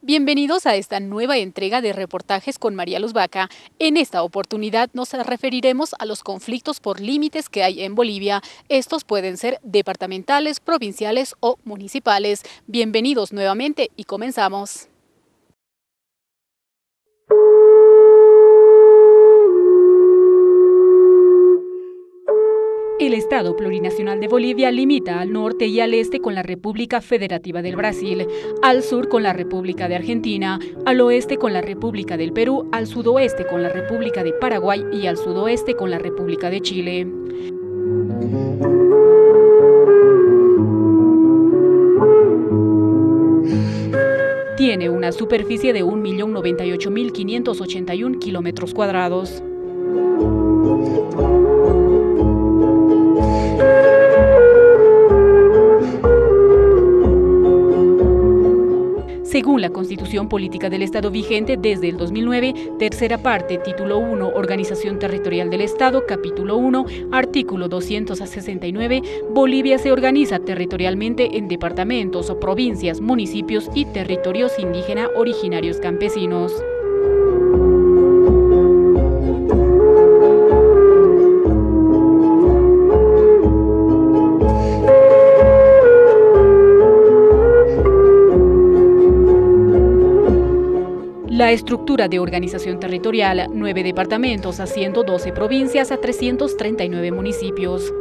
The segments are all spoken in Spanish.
Bienvenidos a esta nueva entrega de reportajes con María Luz Vaca. En esta oportunidad nos referiremos a los conflictos por límites que hay en Bolivia. Estos pueden ser departamentales, provinciales o municipales. Bienvenidos nuevamente y comenzamos. El Estado Plurinacional de Bolivia limita al norte y al este con la República Federativa del Brasil, al sur con la República de Argentina, al oeste con la República del Perú, al sudoeste con la República de Paraguay y al sudoeste con la República de Chile. Tiene una superficie de 1.098.581 kilómetros cuadrados. Según la Constitución Política del Estado vigente desde el 2009, tercera parte, título 1, Organización Territorial del Estado, capítulo 1, artículo 269, Bolivia se organiza territorialmente en departamentos, provincias, municipios y territorios indígena originarios campesinos. La estructura de organización territorial, nueve departamentos a 112 provincias a 339 municipios.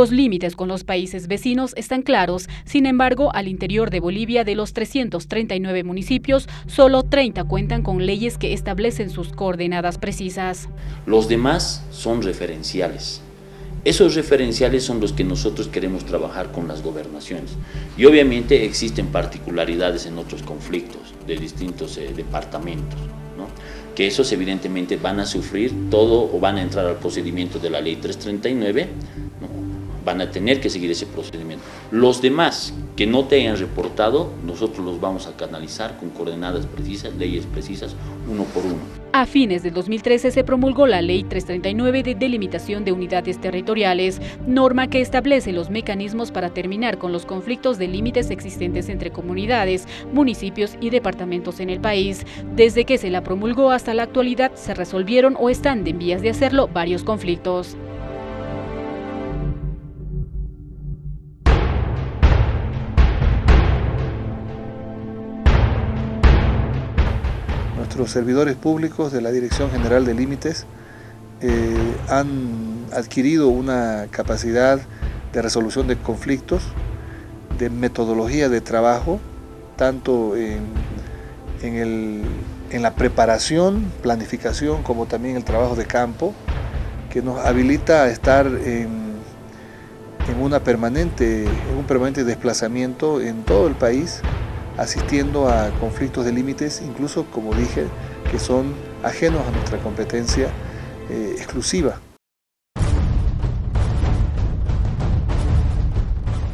Los límites con los países vecinos están claros, sin embargo, al interior de Bolivia, de los 339 municipios, solo 30 cuentan con leyes que establecen sus coordenadas precisas. Los demás son referenciales. Esos referenciales son los que nosotros queremos trabajar con las gobernaciones. Y obviamente existen particularidades en otros conflictos de distintos eh, departamentos, que esos evidentemente van a sufrir todo o van a entrar al procedimiento de la ley 339 van a tener que seguir ese procedimiento. Los demás que no te hayan reportado, nosotros los vamos a canalizar con coordenadas precisas, leyes precisas, uno por uno. A fines del 2013 se promulgó la Ley 339 de delimitación de unidades territoriales, norma que establece los mecanismos para terminar con los conflictos de límites existentes entre comunidades, municipios y departamentos en el país. Desde que se la promulgó hasta la actualidad se resolvieron o están en vías de hacerlo varios conflictos. Nuestros servidores públicos de la Dirección General de Límites eh, han adquirido una capacidad de resolución de conflictos, de metodología de trabajo, tanto en, la preparación, planificación, como también el trabajo de campo, que nos habilita a estar en, una permanente, en un permanente desplazamiento en todo el país, asistiendo a conflictos de límites, incluso, como dije, que son ajenos a nuestra competencia eh, exclusiva.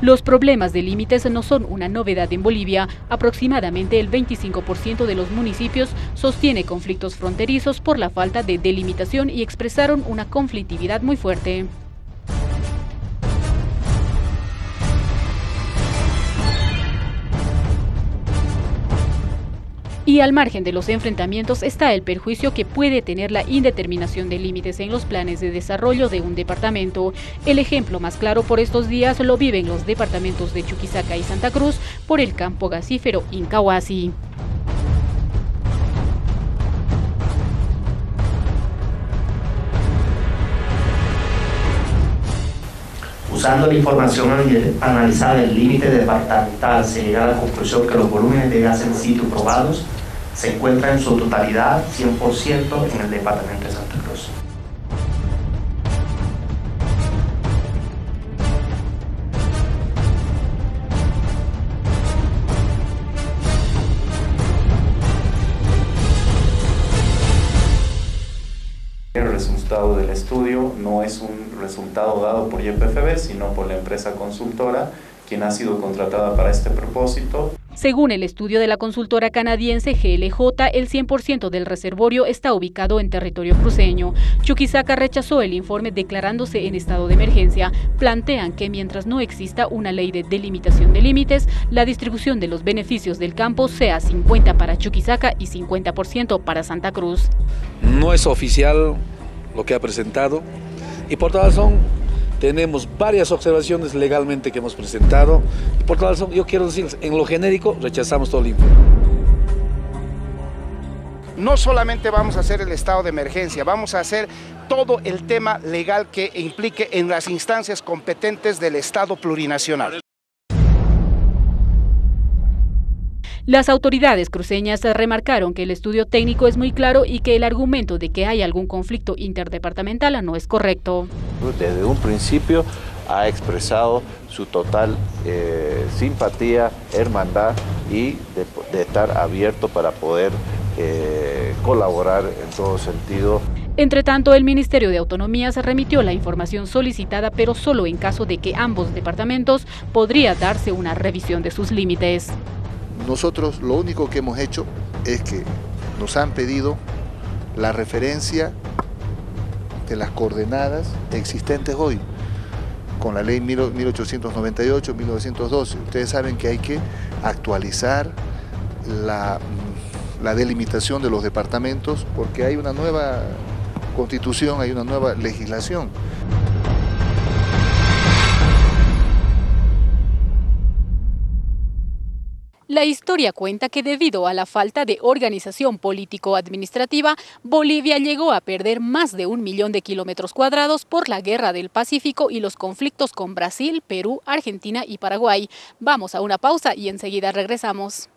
Los problemas de límites no son una novedad en Bolivia. Aproximadamente el 25% de los municipios sostiene conflictos fronterizos por la falta de delimitación y expresaron una conflictividad muy fuerte. Y al margen de los enfrentamientos está el perjuicio que puede tener la indeterminación de límites en los planes de desarrollo de un departamento. El ejemplo más claro por estos días lo viven los departamentos de Chuquisaca y Santa Cruz por el campo gasífero Incahuasi. Usando la información analizada del límite departamental, se llega a la conclusión que los volúmenes de gas en sitio probados se encuentra en su totalidad 100% en el departamento de Santa Cruz. El resultado del estudio no es un resultado dado por YPFB, sino por la empresa consultora, quien ha sido contratada para este propósito. Según el estudio de la consultora canadiense GLJ, el 100% del reservorio está ubicado en territorio cruceño. Chuquisaca rechazó el informe declarándose en estado de emergencia. Plantean que mientras no exista una ley de delimitación de límites, la distribución de los beneficios del campo sea 50 para Chuquisaca y 50% para Santa Cruz. No es oficial lo que ha presentado y por toda razón tenemos varias observaciones legalmente que hemos presentado y por tal razón yo quiero decir, en lo genérico rechazamos todo el informe. No solamente vamos a hacer el estado de emergencia, vamos a hacer todo el tema legal que implique en las instancias competentes del Estado plurinacional. Las autoridades cruceñas remarcaron que el estudio técnico es muy claro y que el argumento de que hay algún conflicto interdepartamental no es correcto. Desde un principio ha expresado su total eh, simpatía, hermandad y de, estar abierto para poder eh, colaborar en todo sentido. Entre tanto, el Ministerio de Autonomía se remitió la información solicitada, pero solo en caso de que ambos departamentos podría darse una revisión de sus límites. Nosotros lo único que hemos hecho es que nos han pedido la referencia de las coordenadas existentes hoy con la ley 1898-1912. Ustedes saben que hay que actualizar la, la, delimitación de los departamentos porque hay una nueva constitución, hay una nueva legislación. La historia cuenta que debido a la falta de organización político-administrativa, Bolivia llegó a perder más de un millón de kilómetros cuadrados por la Guerra del Pacífico y los conflictos con Brasil, Perú, Argentina y Paraguay. Vamos a una pausa y enseguida regresamos.